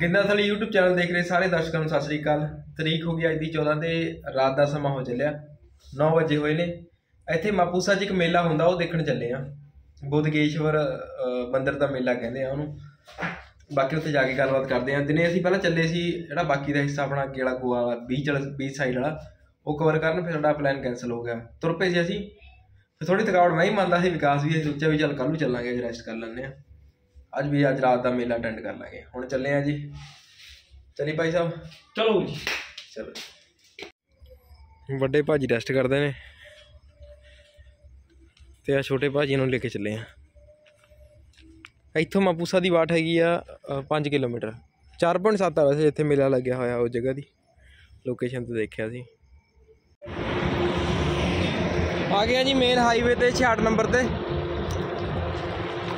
Ginda ਥਲੀ YouTube channel ਦੇਖ ਰਹੇ ਸਾਰੇ ਦਰਸ਼ਕਾਂ ਨੂੰ ਸਤਿ ਸ੍ਰੀ ਅਕਾਲ। ਤਰੀਕ ਹੋ ਗਈ ਅੱਜ ਦੀ 14 ਤੇ ਰਾਤ ਦਾ ਸਮਾਂ ਹੋ ਚੱਲਿਆ। 9 ਵਜੇ ਹੋਏ ਨੇ। ਇੱਥੇ ਮਾਪੂਸਾ 'ਚ ਇੱਕ ਮੇਲਾ ਹੁੰਦਾ ਉਹ ਦੇਖਣ ਚੱਲੇ ਆ। ਬੁੱਧਗੇਸ਼ਵਰ ਅਹ, ਮੰਦਿਰ ਦਾ ਮੇਲਾ ਕਹਿੰਦੇ ਆ ਉਹਨੂੰ। ਬਾਕੀ ਉੱਥੇ ਜਾ ਕੇ ਗੱਲਬਾਤ ਕਰਦੇ ਆ। ਦਿਨੇ ਅਸੀਂ ਪਹਿਲਾਂ ਚੱਲੇ ਸੀ ਜਿਹੜਾ ਬਾਕੀ ਦਾ ਹਿੱਸਾ ਆਪਣਾ ਕੇਲਾ ਗੋਆ ਵਾਲਾ ਬੀਚ ਵਾਲਾ ਬੀਚ ਸਾਈਡ ਵਾਲਾ ਉਹ ਕਵਰ ਕਰਨ ਫਿਰ ਸਾਡਾ ਪਲਾਨ ਕੈਨਸਲ ਹੋ ਗਿਆ। ਤੁਰ ਪਏ ਸੀ ਅਸੀਂ। ਫਿਰ ਥੋੜੀ ਥਕਾਵਟ ਮੈਂ ਹੀ ਮੰਨਦਾ ਸੀ ਵਿਕਾਸ ਵੀ ਅਸੀਂ ਸੋਚਿਆ ਵੀ ਚੱਲ ਕੱਲ ਨੂੰ ਚੱਲਾਂਗੇ ਅੱਜ ਰੈਸਟ ਕਰ ਲੈਂਦੇ ਆ। ਅੱਜ ਵੀ ਅੱਜ ਰਾਤ ਦਾ ਮੇਲਾ ਅਟੈਂਡ ਕਰ ਲਾਂਗੇ। ਹੁਣ ਚੱਲੇ ਆ ਜੀ। ਚਲੀ ਭਾਈ ਸਾਹਿਬ? ਚਲੋ ਜੀ। ਚਲੋ ਵੱਡੇ ਭਾਜੀ ਰੈਸਟ ਕਰਦੇ ਨੇ। ਤੇ ਆ ਛੋਟੇ ਭਾਜੀ ਨੂੰ ਲੈ ਕੇ ਚੱਲੇ ਆ। ਇੱਥੋਂ ਮਾਪੂਸਾ ਦੀ ਵਾਟ ਹੈਗੀ ਆ 5 ਕਿਲੋਮੀਟਰ। 4.7 ਆ ਵੈਸੇ ਇੱਥੇ ਮੇਲਾ ਲੱਗਿਆ ਹੋਇਆ ਉਹ ਜਗ੍ਹਾ ਦੀ। ਲੋਕੇਸ਼ਨ ਤੇ ਦੇਖਿਆ ਸੀ। ਆ ਗਿਆ ਜੀ ਮੇਨ ਹਾਈਵੇ ਤੇ 66 ਨੰਬਰ ਤੇ।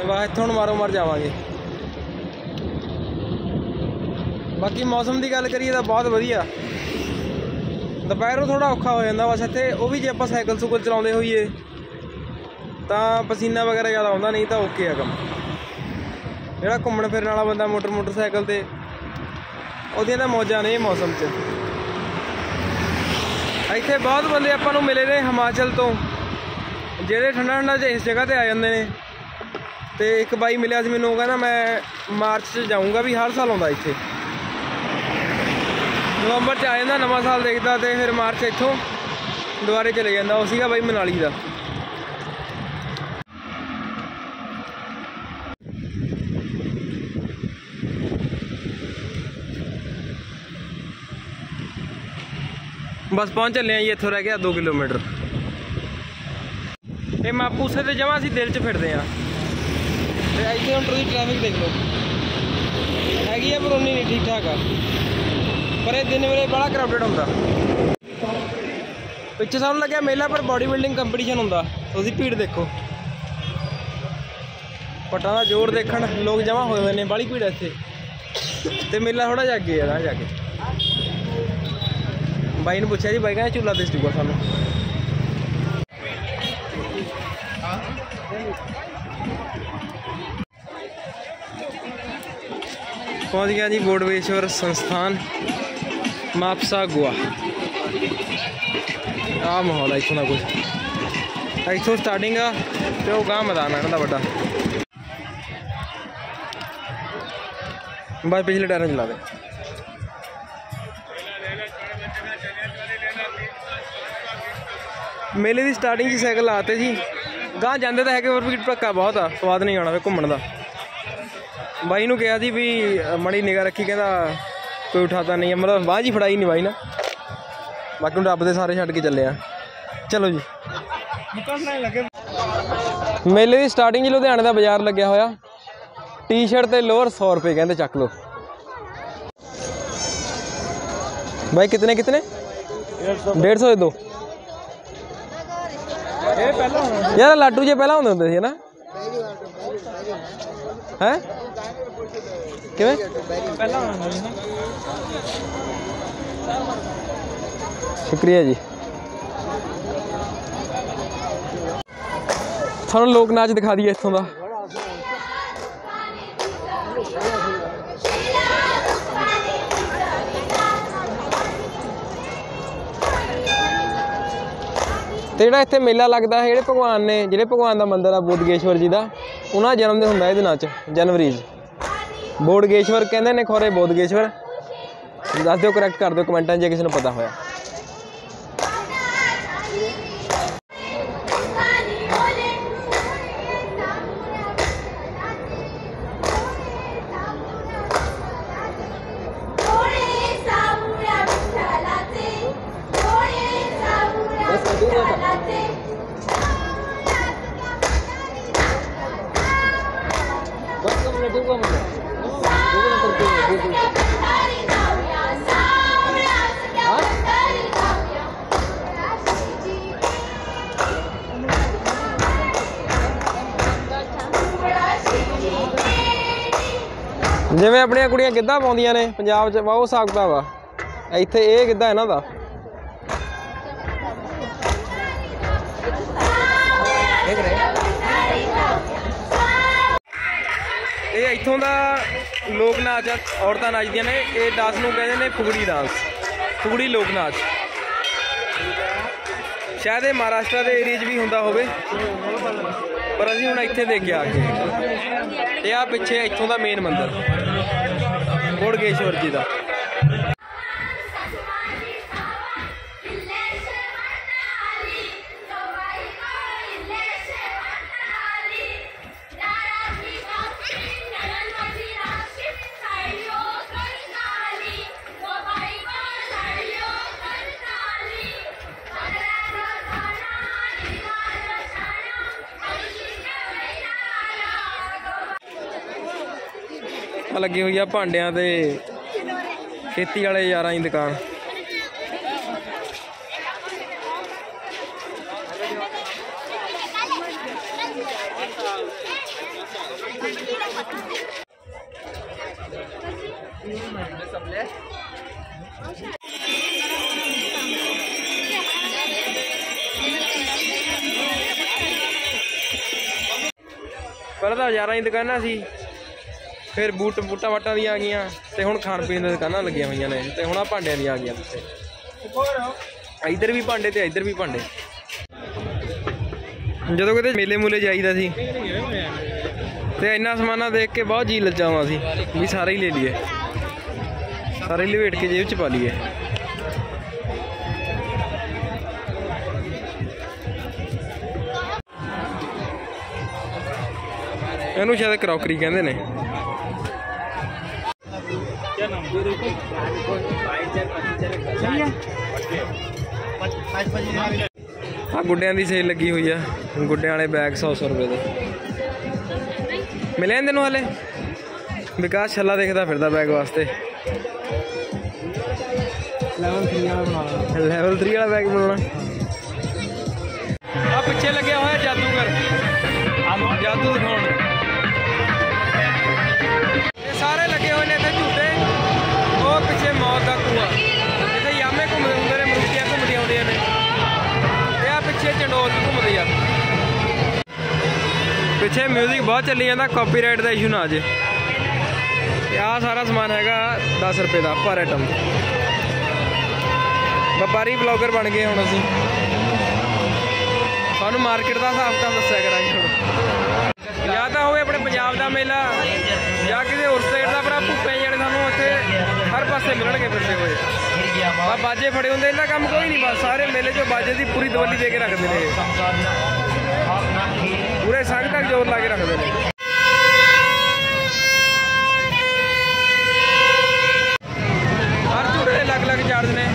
ਤੇ ਵਾ ਇੱਥੋਂ ਹੁਣ ਮਾਰੋ ਮਾਰ ਜਾਵਾਂਗੇ। ਬਾਕੀ ਮੌਸਮ ਦੀ ਗੱਲ ਕਰੀਏ ਤਾਂ ਬਹੁਤ ਵਧੀਆ। ਦੁਪਹਿਰੋਂ ਨੂੰ ਥੋੜਾ ਔਖਾ ਹੋ ਜਾਂਦਾ ਬਸ ਇੱਥੇ, ਉਹ ਵੀ ਜੇ ਆਪਾਂ ਸਾਈਕਲ ਸੁਕਲ ਚਲਾਉਂਦੇ ਹੋਈਏ, ਤਾਂ ਪਸੀਨਾ ਵਗੈਰਾ ਜ਼ਿਆਦਾ ਆਉਂਦਾ ਨਹੀਂ ਤਾਂ ਓਕੇ ਆ ਕੰਮ। ਜਿਹੜਾ ਘੁੰਮਣ ਫਿਰਨ ਵਾਲਾ ਬੰਦਾ ਮੋਟਰ ਮੋਟਰਸਾਈਕਲ ਤੇ, ਉਹਦੀਆਂ ਤਾਂ ਮੌਜਾਂ ਨੇ ਮੌਸਮ 'ਚ। ਇੱਥੇ ਬਹੁਤ ਬੰਦੇ ਆਪਾਂ ਨੂੰ ਮਿਲੇ ਨੇ ਹਿਮਾਚਲ ਤੋਂ, ਜਿਹੜੇ ਠੰਡਾ ਠੰਡਾ ਜਿਹਾ ਇਸ ਜਗ੍ਹਾ ਤੇ ਆ ਜਾਂਦੇ ਨੇ। ਤੇ ਇੱਕ ਬਾਈ ਮਿਲਿਆ ਸੀ ਮੈਨੂੰ, ਉਹ ਕਹਿੰਦਾ ਮੈਂ ਮਾਰਚ 'ਚ ਜਾਊਂਗਾ ਵੀ ਹਰ ਸਾਲ ਆਉਂਦਾ ਇੱਥੇ। ਨਵੰਬਰ 'ਚ ਆ ਜਾਂਦਾ, ਨਵਾਂ ਸਾਲ ਦੇਖਦਾ ਤੇ ਫਿਰ ਮਾਰਚ ਇੱਥੋਂ ਦੁਬਾਰੇ ਚਲੇ ਜਾਂਦਾ, ਉਹ ਸੀਗਾ ਬਾਈ ਮਨਾਲੀ ਦਾ। ਬਸ ਪਹੁੰਚ ਚੱਲੇ ਆ ਜੀ, ਇੱਥੋਂ ਰਹਿ ਗਿਆ 2 ਕਿਲੋਮੀਟਰ। ਇਹ ਮਾਪੂਸੇ ਤੇ ਜਮਾ ਅਸੀਂ ਦਿਲ 'ਚ ਫਿਰਦੇ ਆ। ਇੱਥੇ ਹੁਣ ਤੁਸੀਂ ਟ੍ਰੈਫਿਕ ਦੇਖ ਲਓ। ਹੈਗੀ ਆ, ਪਰ ਉਨੀ ਨਹੀਂ, ਠੀਕ ਠਾਕ ਆ। ਪਰ ਇਹ ਦਿਨ ਵੇਲੇ ਬੜਾ ਕਰਾਊਡਡ ਹੁੰਦਾ। ਪਿੱਛੇ ਸਾਨੂੰ ਲੱਗਿਆ ਮੇਲਾ, ਪਰ ਬਾਡੀ ਬਿਲਡਿੰਗ ਕੰਪੀਟੀਸ਼ਨ ਹੁੰਦਾ। ਤੁਸੀਂ ਭੀੜ ਦੇਖੋ। ਪਟਾਂ ਦਾ ਜ਼ੋਰ ਦੇਖਣ, ਲੋਕ ਜਮਾ ਹੋਏ ਹੋਏ ਨੇ ਬਾਲੀ ਭੀੜ ਆ ਇੱਥੇ। ਤੇ ਮੇਲਾ ਥੋੜਾ ਜਿਹਾ ਅੱਗੇ ਆ ਜਾ ਕੇ ਬਾਈ ਨੂੰ ਪੁੱਛਿਆ ਜੀ, ਬਾਈ ਕਹਿੰਦਾ ਝੂਲਾ ਦੇ ਜੂਗਾ ਸਾਨੂੰ। ਪਹੁੰਚ ਗਿਆ ਜੀ ਬੋੜਵੇਸ਼ਵਰ ਸੰਸਥਾਨ ਮਾਪਸਾ ਗੋਆ ਆ ਮਾਹੌਲ ਆ ਇੱਥੋਂ ਦਾ ਕੁਝ ਇੱਥੋਂ ਸਟਾਰਟਿੰਗ ਆ ਤੇ ਉਹ ਗਾਂ ਮੈਦਾਨ ਇਹਨਾਂ ਦਾ ਵੱਡਾ। ਬਾਈ ਪਿਛਲੇ ਟਾਇਰਾਂ ਚਲਾ ਦੇ। ਮੇਲੇ ਦੀ ਸਟਾਰਟਿੰਗ 'ਚ ਸਾਈਕਲ ਲਾਤੇ ਜੀ। ਗਾਂ ਜਾਂਦੇ ਤਾਂ ਹੈਗੇ ਪਰ ਵੀ ਧੱਕਾ ਬਹੁਤ ਆ। ਸਵਾਦ ਨਹੀਂ ਆਉਣਾ ਵੇ ਘੁੰਮਣ ਦਾ। ਬਾਈ ਨੂੰ ਕਿਹਾ ਸੀ ਵੀ ਅ, ਮੜੀ ਨਿਗਾ ਰੱਖੀ ਕਹਿੰਦਾ ਕੋਈ ਉਠਾਤਾ ਨਹੀਂ ਮਤਲਬ ਬਾਂਹ ਜੀ ਫੜਾਈ ਨਹੀਂ ਬਾਈ ਨਾ। ਬਾਕੀ ਹੁਣ ਰੱਬ ਦੇ ਸਾਰੇ ਛੱਡ ਕੇ ਚੱਲੇ ਆ। ਚਲੋ ਜੀ। ਮੇਲੇ ਦੀ ਸਟਾਰਟਿੰਗ 'ਚ ਲੁਧਿਆਣੇ ਦਾ ਬਾਜ਼ਾਰ ਲੱਗਿਆ ਹੋਇਆ। ਟੀ-ਸ਼ਰਟ ਤੇ ਲੋਅਰ 100 ਰੁਪਏ ਕਹਿੰਦੇ ਚੱਕ ਲਓ। ਬਾਈ ਕਿਤਨੇ ਕਿਤਨੇ? 150 ਦੇ ਦੋ। ਇਹ ਪਹਿਲਾਂ ਹੋਣਾ ਯਾਰ ਲਾਟੂ ਜੇ ਪਹਿਲਾਂ ਹੁੰਦੇ ਹੁੰਦੇ ਸੀ ਕਿਵੇਂ? ਪਹਿਲਾਂ ਸ਼ੁਕਰੀਆ ਜੀ। ਤੁਹਾਨੂੰ ਲੋਕ ਨਾਚ ਦਿਖਾ ਦਈਏ ਇੱਥੋਂ ਦਾ। ਤੇ ਜਿਹੜਾ ਇੱਥੇ ਮੇਲਾ ਲੱਗਦਾ ਹੈ ਜਿਹੜੇ ਭਗਵਾਨ ਨੇ ਜਿਹੜੇ ਭਗਵਾਨ ਦਾ ਮੰਦਿਰ ਆ ਬੋਧਗੇਸ਼ਵਰ ਜੀ ਦਾ ਉਹਨਾਂ ਦਾ ਜਨਮ ਦਿਨ ਹੁੰਦਾ ਇਹਦੇ ਨਾਲ ਚ ਜਨਵਰੀ 'ਚ ਬੋੜਗੇਸ਼ਵਰ ਕਹਿੰਦੇ ਨੇ ਖੋਰੇ ਬੋਧਗੇਸ਼ਵਰ ਦੱਸ ਦਿਓ ਕਰੈਕਟ ਕਰ ਦਿਓ ਕਮੈਂਟਾਂ ਜੇ ਕਿਸੇ ਨੂੰ ਪਤਾ ਹੋਇਆ Tunggu, tunggu, ਜਿਵੇਂ ਆਪਣੀਆਂ ਕੁੜੀਆਂ ਗਿੱਧਾ ਪਾਉਂਦੀਆਂ ਨੇ, ਪੰਜਾਬ 'ਚ ਵਾ ਉਹ ਹਿਸਾਬ ਕਿਤਾਬ ਆ। ਇੱਥੇ ਇਹ ਗਿੱਧਾ ਇਹਨਾਂ ਦਾ। ਇਹ ਇੱਥੋਂ ਦਾ ਲੋਕ ਨਾਚ ਔਰਤਾਂ ਨੱਚਦੀਆਂ ਨੇ। ਇਹ ਡਾਂਸ ਨੂੰ ਕਹਿੰਦੇ ਨੇ ਫੁਗੜੀ ਡਾਂਸ ਫੁਗੜੀ ਲੋਕ ਨਾਚ। ਸ਼ਾਇਦ ਇਹ ਮਹਾਰਾਸ਼ਟਰ ਦੇ ਏਰੀਆ 'ਚ ਵੀ ਹੁੰਦਾ ਹੋਵੇ। ਪਰ ਅਸੀਂ ਹੁਣ ਇੱਥੇ ਦੇਖ ਕੇ ਆ ਗਏ ਤੇ ਆ ਪਿੱਛੇ ਇੱਥੋਂ ਦਾ ਮੇਨ ਮੰਦਿਰ। ਗੋੜਗੇਸ਼ਵਰ ਜੀ ਦਾ। ਲੱਗੀ ਹੋਈ ਆ, ਭਾਂਡਿਆਂ ਤੇ ਖੇਤੀ ਵਾਲੇ ਯਾਰਾਂ ਦੀ ਦੁਕਾਨ। ਪਹਿਲਾਂ ਤਾਂ ਯਾਰਾਂ ਦੀ ਦੁਕਾਨਾਂ ਸੀ। ਫਿਰ ਬੂਟ ਬੂਟਾਂ ਵਾਟਾਂ ਦੀਆਂ ਆ ਗਈਆਂ ਤੇ ਹੁਣ ਖਾਣ ਪੀਣ ਦੀਆਂ ਦੁਕਾਨਾਂ ਲੱਗੀਆਂ ਹੋਈਆਂ ਨੇ ਤੇ ਹੁਣ ਆ ਭਾਂਡਿਆਂ ਦੀਆਂ ਆ ਗਈਆਂ ਪਿੱਛੇ। ਇੱਧਰ ਵੀ ਭਾਂਡੇ ਤੇ ਇੱਧਰ ਵੀ ਭਾਂਡੇ। ਜਦੋਂ ਕਿਤੇ ਮੇਲੇ ਮੂਲੇ ਜਾਈਦਾ ਸੀ ਤੇ ਇੰਨਾ ਸਮਾਨਾ ਦੇਖ ਕੇ ਬਹੁਤ ਜੀ ਲੱਜਾਵਾਂ ਸੀ ਵੀ ਸਾਰੇ ਹੀ ਲੈ ਲਈਏ। ਸਾਰੇ ਹੀ ਲਵੇਟ ਕੇ ਜੇਬ ਚ ਪਾ ਲਈਏ। ਇਹਨੂੰ ਸ਼ਾਇਦ ਕਰੋਕਰੀ ਕਹਿੰਦੇ ਨੇ। ਆ ਗੁੱਡਿਆਂ ਦੀ ਸੇਲ ਲੱਗੀ ਹੋਈ ਆ। ਗੁੱਡਿਆਂ ਵਾਲੇ ਬੈਗ 100 100 ਰੁਪਏ ਦੇ। ਮਿਲੇ ਆਂ ਤੈਨੂੰ ਹਲੇ? ਵਿਕਾਸ ਛੱਲਾ ਦੇਖਦਾ ਫਿਰਦਾ ਬੈਗ ਵਾਸਤੇ। ਲੈਵਲ 3 ਵਾਲਾ ਬਣਾ ਲਾ। ਲੈਵਲ 3 ਵਾਲਾ ਬੈਗ ਬਣਾਉਣਾ। ਆ ਪਿੱਛੇ ਲੱਗਿਆ ਹੋਇਆ ਜਾਦੂਗਰ। ਜਾਦੂ ਦਿਖਾਉਣ। ਇਹ ਸਾਰੇ ਲੱਗੇ ਹੋਏ ਪਿੱਛੇ 뮤직 ਬਹੁਤ ਚੱਲੀ ਜਾਂਦਾ ਕਾਪੀਰਾਈਟ ਦਾ ਇਸ਼ੂ ਨਾ ਆ ਜੇ। ਤੇ ਆ ਸਾਰਾ ਸਮਾਨ ਹੈਗਾ 10 ਰੁਪਏ ਦਾ, ਪਰ ਆਈਟਮ ਵਪਾਰੀ ਬਲੌਗਰ ਬਣ ਗਏ ਹੁਣ ਅਸੀਂ। ਤੁਹਾਨੂੰ ਮਾਰਕੀਟ ਦਾ ਹਿਸਾਬ ਤਾਂ ਦੱਸਿਆ ਕਰਾਂਗੇ ਹੁਣ। ਜਾਂ ਤਾਂ ਹੋਵੇ ਆਪਣੇ ਪੰਜਾਬ ਦਾ ਮੇਲਾ, ਜਾਂ ਕਿਸੇ ਹੋਰ ਸਟੇਟ ਦਾ ਭਰਾ ਭੁੱਪੇ ਜਿਹੜੇ ਸਾਨੂੰ ਉੱਥੇ ਹਰ ਪਾਸੇ ਮਿਲਣਗੇ ਫਿਰਦੇ ਹੋਏ। ਆ ਬਾਜੇ ਫੜੇ ਹੁੰਦੇ ਇਹਨਾਂ ਕੰਮ ਕੋਈ ਨਹੀਂ ਬਸ, ਸਾਰੇ ਮੇਲੇ 'ਚੋਂ ਬਾਜੇ ਦੀ ਪੂਰੀ ਦਵਾਲੀ ਦੇ ਕੇ ਰੱਖਦੇ ਨੇ ਪੂਰੇ ਸੰਗ ਜ਼ੋਰ ਲਾ ਕੇ ਰੱਖਦੇ ਨੇ। ਹਰ ਝੂਟੇ ਦੇ ਅਲੱਗ-ਅਲੱਗ ਚਾਰਜ ਨੇ।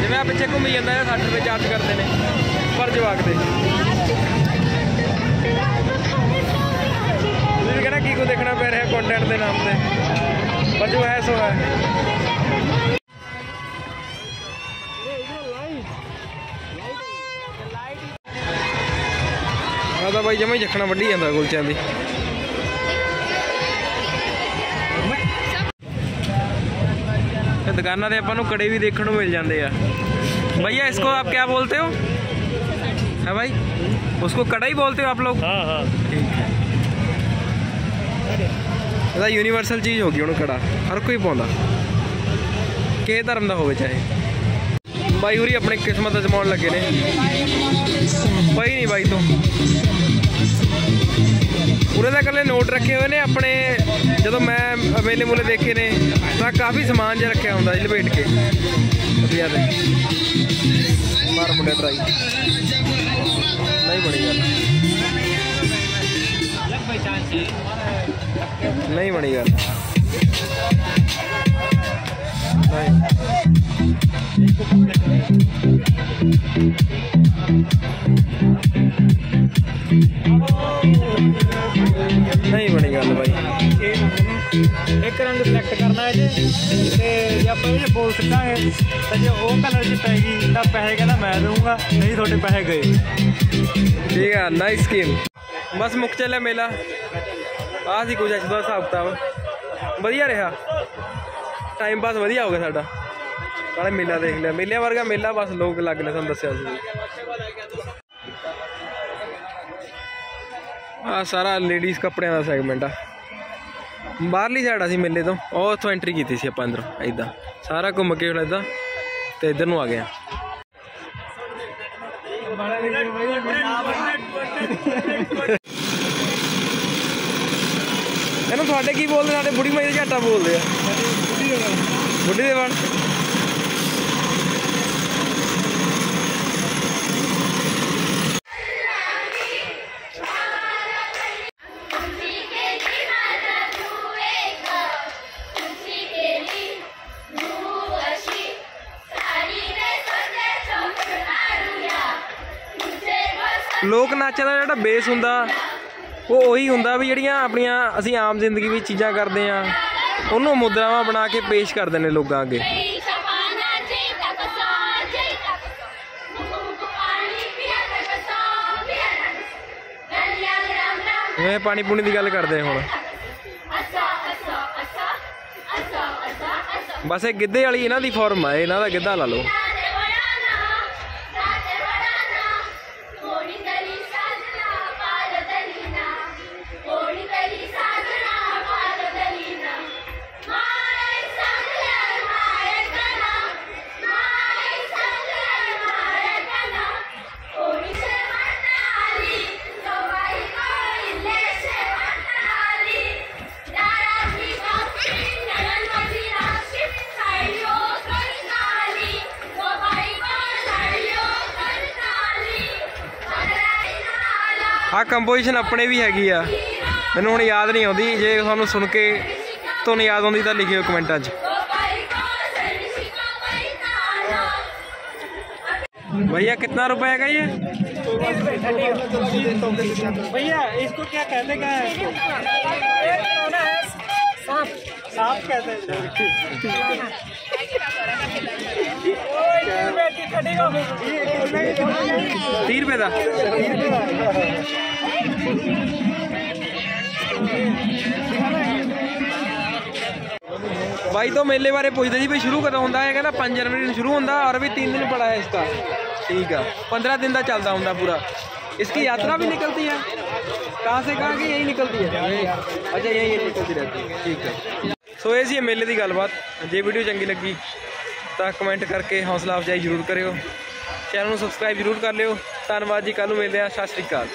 ਜਿਵੇਂ ਆ ਪਿੱਛੇ ਘੁੰਮੀ ਜਾਂਦਾ ਹੈ 60 ਰੁਪਏ ਚਾਰਜ ਕਰਦੇ ਨੇ। ਤਾਂ ਬਾਈ ਜਮਾ ਹੀ ਜਖਣਾ ਵੱਢੀ ਜਾਂਦਾ ਕੁਲਚਿਆਂ ਦੀ ਤੇ ਦੁਕਾਨਾਂ ਤੇ ਆਪਾਂ ਨੂੰ ਕੜੇ ਵੀ ਦੇਖਣ ਨੂੰ ਮਿਲ ਜਾਂਦੇ ਆ भैया इसको आप क्या बोलते हो है भाई उसको कड़ा ही बोलते हो आप लोग ਹਾਂ ਹਾਂ ठीक है ਇਹਦਾ ਯੂਨੀਵਰਸਲ ਚੀਜ਼ ਹੋ ਗਈ ਹੁਣ ਕੜਾ ਹਰ ਕੋਈ ਪਾਉਂਦਾ ਕਿਸੇ ਧਰਮ ਦਾ ਹੋਵੇ ਚਾਹੇ ਬਾਈ ਹੋਰੀ ਆਪਣੀ ਕਿਸਮਤ ਅਜਮਾਉਣ ਲੱਗੇ ਨੇ ਪਈ ਨਹੀਂ ਬਾਈ ਤੋਂ ਇਕੱਲੇ ਨੋਟ ਰੱਖੇ ਹੋਏ ਨੇ, ਆਪਣੇ ਜਦੋਂ ਮੈਂ ਅਵੇਲੇ ਮੁਲੇ ਦੇਖੇ ਨੇ, ਤਾਂ ਕਾਫੀ ਸਮਾਨ ਜਿਹਾ ਰੱਖਿਆ ਹੁੰਦਾ ਜੀ ਲਪੇਟ ਕੇ। ਰੁਪਿਆ ਦੇ ਮਾਰ ਮੁੰਡੇ ਟਰਾਈ ਨਹੀਂ ਬਣੀ ਗੱਲ। ਨਹੀਂ ਬਣੀ ਗੱਲ। ਨਹੀਂ। ਨਹੀਂ ਬਣੀ ਗੱਲ ਬਾਈ। ਇੱਕ ਰੰਗ ਸਿਲੈਕਟ ਕਰਨਾ ਹੈ ਜੀ। ਤੇ ਜੇ ਆਪਾਂ ਇਹ ਬੋਲ ਸਿੱਟਾਂਗੇ ਤਾਂ ਜੇ ਉਹ ਕਲਰ 'ਚ ਪੈ ਗਈ ਤਾਂ ਪੈਸੇ ਕਹਿੰਦਾ ਮੈਂ ਦਊਂਗਾ ਨਹੀਂ ਤੁਹਾਡੇ ਪੈਸੇ ਗਏ। ਠੀਕ ਆ ਨਾਈਸ ਸਕੀਮ ਬਸ ਮੁੱਕ ਚੱਲਿਆ ਮੇਲਾ। ਆਹ ਸੀ ਕੁਝ ਅੱਜ ਦਾ ਹਿਸਾਬ ਕਿਤਾਬ। ਵਧੀਆ ਰਿਹਾ। ਟਾਈਮ ਪਾਸ ਵਧੀਆ ਹੋ ਗਿਆ ਸਾਡਾ। ਨਾਲੇ ਮੇਲਾ ਦੇਖ ਲਿਆ। ਮੇਲਿਆਂ ਵਰਗਾ ਮੇਲਾ ਬਸ ਲੋਕ ਲੱਗ ਨੇ ਤੁਹਾਨੂੰ ਦੱਸਿਆ ਸੀ। ਆ ਸਾਰਾ ਲੇਡੀਜ਼ ਕੱਪੜਿਆਂ ਦਾ ਸੈਗਮੈਂਟ ਆ। ਬਾਹਰਲੀ ਸਾਈਡ ਅਸੀਂ ਮੇਲੇ ਤੋਂ। ਉਹ ਉੱਥੋਂ ਐਂਟਰੀ ਕੀਤੀ ਸੀ ਆਪਾਂ ਅੰਦਰੋਂ ਇਦਾਂ ਸਾਰਾ ਘੁੰਮ ਕੇ ਹੁਣ ਇਦਾਂ ਤੇ ਇੱਧਰ ਨੂੰ ਆ ਗਏ ਆ। ਇਹਨੂੰ ਤੁਹਾਡੇ ਕੀ ਬੋਲਦੇ? ਸਾਡੇ ਬੁੜੀ ਮਾਈ ਦੇ ਝਾਟਾ ਬੋਲਦੇ ਆ। ਬੁੱਢੀ ਦੇ ਬਣ ਨਾਚਾਂ ਦਾ ਜਿਹੜਾ ਬੇਸ ਹੁੰਦਾ, ਉਹ ਉਹੀ ਹੁੰਦਾ ਵੀ ਜਿਹੜੀਆਂ ਆਪਣੀਆਂ ਅਸੀਂ ਆਮ ਜ਼ਿੰਦਗੀ ਵਿੱਚ ਚੀਜ਼ਾਂ ਕਰਦੇ ਆ ਉਹਨੂੰ ਮੁਦਰਾਵਾਂ ਬਣਾ ਕੇ ਪੇਸ਼ ਕਰਦੇ ਨੇ ਲੋਕਾਂ ਅੱਗੇ। ਵੇ ਪਾਣੀ ਪੂਣੀ ਦੀ ਗੱਲ ਕਰਦੇ ਹੁਣ। ਬਸ ਇਹ ਗਿੱਧੇ ਵਾਲੀ ਇਹਨਾਂ ਦੀ ਫਾਰਮ ਹੈ ਇਹਨਾਂ ਦਾ ਗਿੱਧਾ ਲਾ ਲਓ। नाला ਆਹ ਕੰਪੋਜੀਸ਼ਨ ਆਪਣੇ ਵੀ ਹੈਗੀ ਆ ਮੈਨੂੰ ਹੁਣ ਯਾਦ ਨਹੀਂ ਆਉਂਦੀ ਜੇ ਤੁਹਾਨੂੰ ਸੁਣ ਕੇ ਤੁਹਾਨੂੰ ਯਾਦ ਆਉਂਦੀ ਤਾਂ ਲਿਖਿਓ ਕਮੈਂਟਾਂ 'ਚ सवाई कोसड़ी शिकावई नाला भैया कितना रुपए का ये भैया इसको क्या कहते क्या है सांप सांप कहते हैं तीह रुपए का भाई तो मेले बारे पूछते जी भाई शुरू कदों ਹੁੰਦਾ ਹੈ ਕਹਿੰਦਾ 5 जनवरी ਨੂੰ शुरू ਹੁੰਦਾ और भी 3 दिन पड़ा है इसका ठीक है 15 दिन ਦਾ ਚੱਲਦਾ ਹੁੰਦਾ पूरा इसकी यात्रा भी निकलती है कहाँ से कहाँ की यही निकलती है अच्छा यही यही निकलती रहती है ठीक है ਸੋ ਇਹ ਸੀ ਮੇਲੇ ਦੀ ਗੱਲਬਾਤ ਜੇ ਵੀਡੀਓ ਚੰਗੀ ਲੱਗੀ ਤਾਂ ਕਮੈਂਟ ਕਰਕੇ ਹੌਸਲਾ ਅਫਜ਼ਾਈ ਜ਼ਰੂਰ ਕਰਿਓ। ਚੈਨਲ ਨੂੰ ਸਬਸਕ੍ਰਾਈਬ ਜ਼ਰੂਰ ਕਰ ਲਿਓ। ਧੰਨਵਾਦ ਜੀ ਕੱਲ ਨੂੰ ਮਿਲਦੇ ਆ ਸਤਿ ਸ਼੍ਰੀ ਅਕਾਲ।